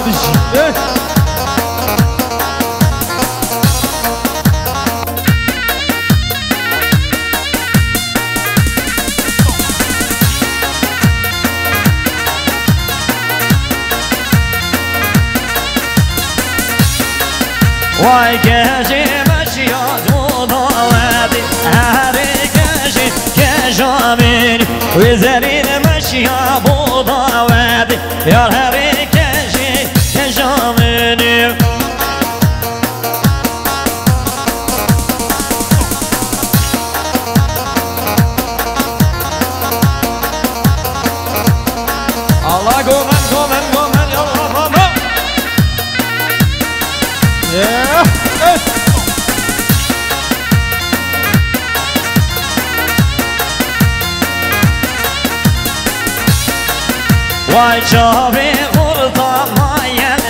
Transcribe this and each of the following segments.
Ateş. Evet. Vay gece meşiyat oda verdi Her gece gece beni Üzerin meşiyat oda verdi Yar Vay çabi kurtamayan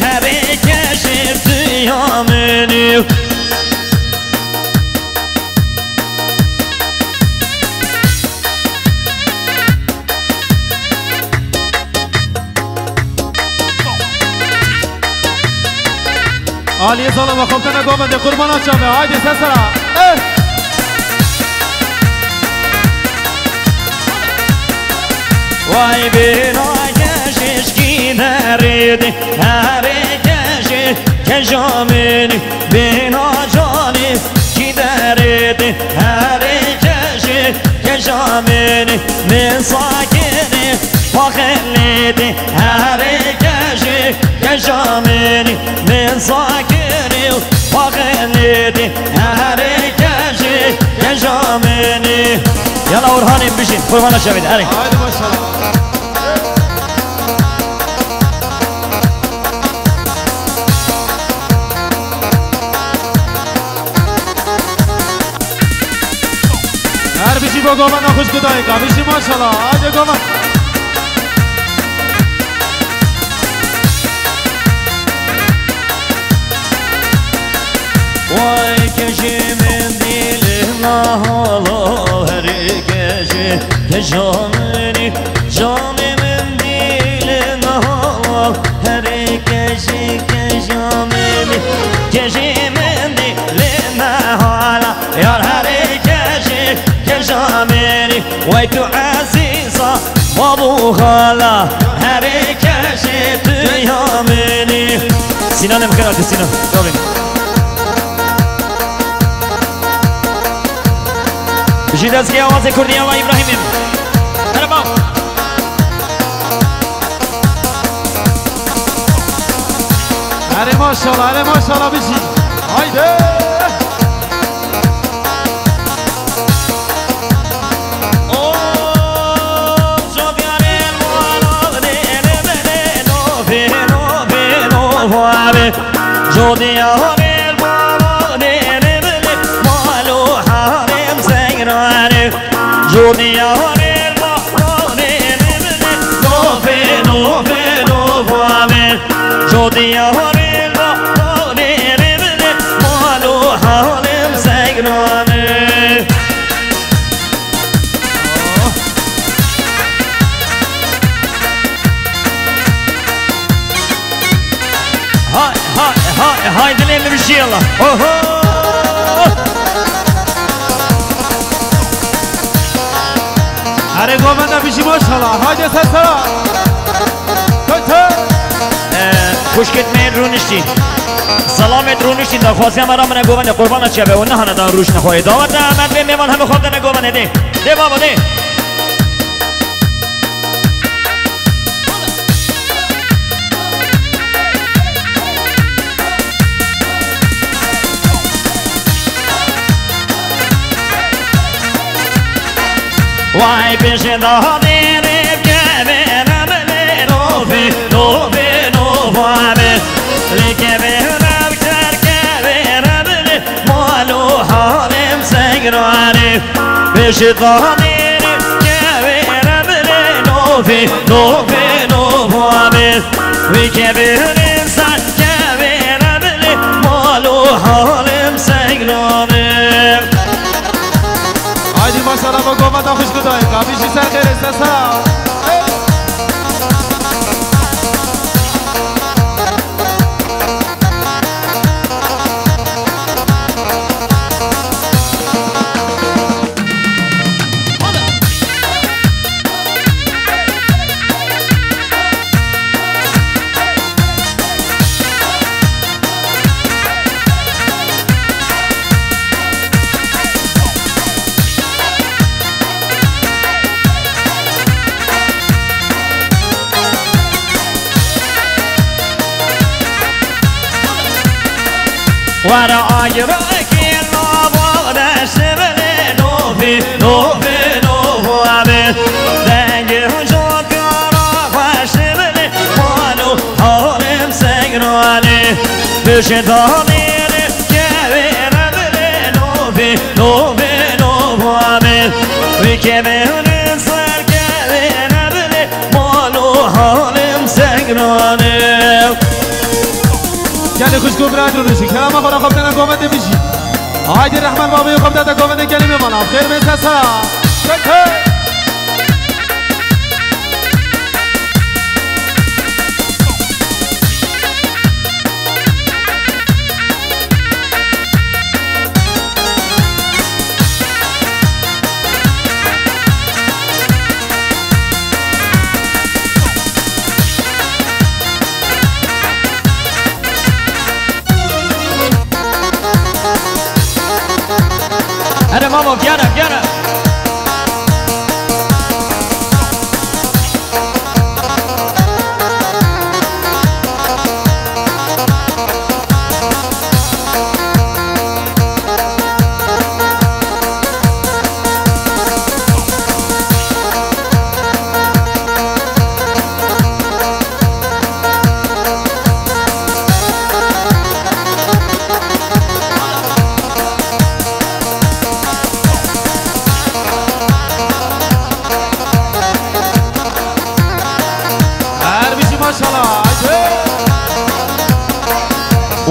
Her gece عالی سلام و خفتن گومنده قربانا چامه هایدی سسرا. Vay bina Orhan'ım bir şey kurban aşağı hadi هایدی ماشاءالله هر بیشی با گومن خوش کدایی که بیشی ماشاءالله هایدی گومن جاننی جان من دیل نها هر کجی که جاننی کجی من دیل نها یار هر کجی که جاننی وی تو عزیزا ما بو خالا. هر کجی تو یامنی سینا نمکرات سینا. داریم Židovské ovace Kurdiava Ibrahimim. Hrabou. Hadi maşallah, hadi maşallah bizi. Haydi. Jodi Dünyanın mahtarını bilir Nofe nofe nofa ver Şu dünyanın mahtarını bilir Malu halim zegranı Hay hay hay hay dilelim bir şey Allah Oho بیشی ماشاءالله هایدی سسرا کتا خوشکت من رو سلامت رو نشتی دا خواستی هم را من گومن قربان چه به اون نه روش نخواهی دعوت احمد به میوان همه خود دن گومن ده. ده بابا ده. وای پیش دادی شیطانی جبر امر نوفی نوفی نوفامز وی جبر انسان جبر امر مالو حالم سگلانم عادی ما سلام و گفت آخوش کدایم قبیشی سر خیرسته سلام بشه دانیره که برم به نو به نو به نو همه وی که به گلی خوش گفت گفرات رو بشی کلام خورا خوب دنم گومنده نمیشی آیدی رحمان بابی خوب داده گومنده گلی میمانم خیر میتسا شکر. come on, get up, get up.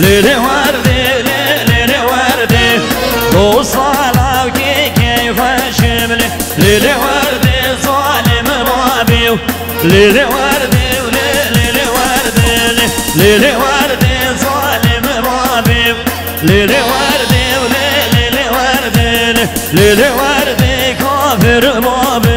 ليلي وردي ليلي وردي ليلي وردي ظالم رابي ليلي وردي وردي ليلي وردي ظالم رابي ليلي وردي وردي ليلي وردي كافر مابي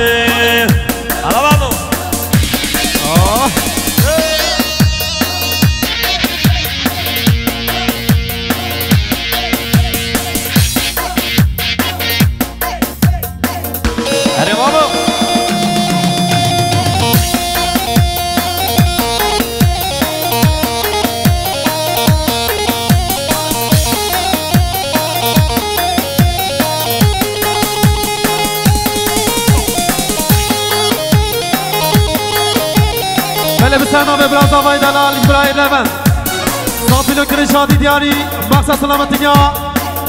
چند به ابراز آقای دلال برای رمز ناپیلو کلی شادی دیاری مقصد سلامت دنیا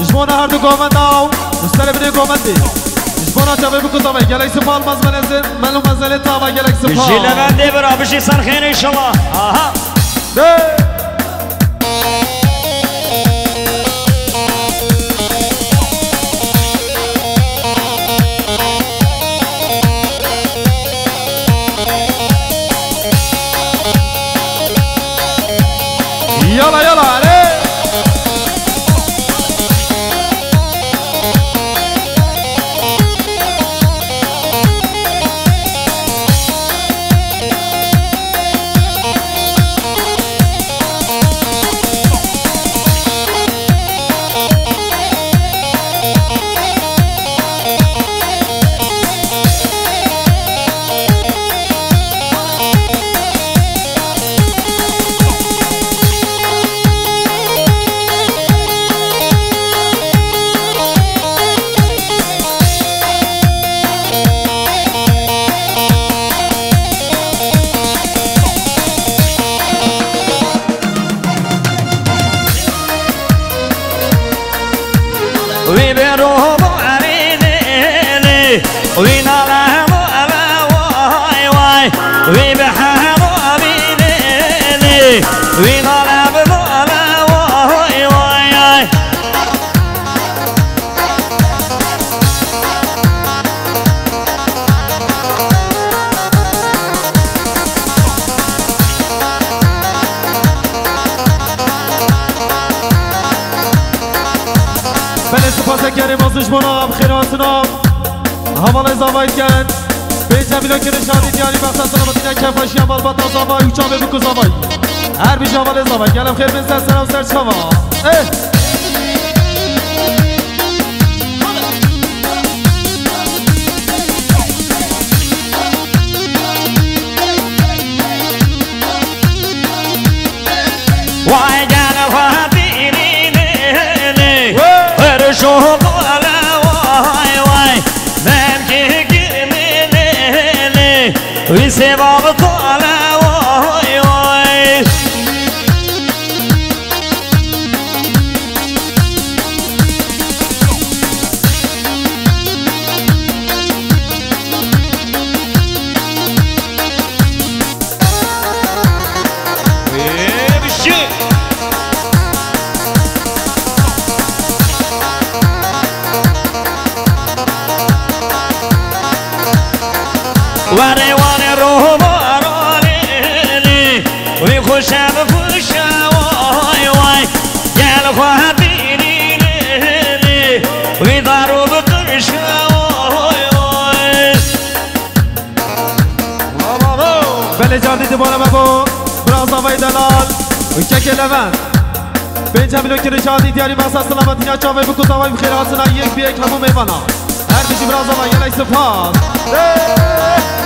جمونه هر دو گومند آو مستر بینه گومندی جبان جبه بکت آوه گلک سپال مزمن ازن ملو منزلی تا آوه گلک سپال جیلوندی برا بشی سرخینه شما آها ده از دشمنام خیراتونام. حواله زاوید کرد به جمیلا که نشانی دیاری بخص سلامتی نکفشی هم البته زاوای اوچا به بکو زاوای هر بیش حواله زاوید گلم خیر بزن سلام سر چما اه! Lise babı koala دیدی بالا بابا براز زاوای دلال. که که لون به جمیلا که نشانی دیاری بخص سلامتی نکفه بکو زاوای بخیراتونا یک بی یک همو میمانا هر بیشی براز زاوای یلی سپاس اه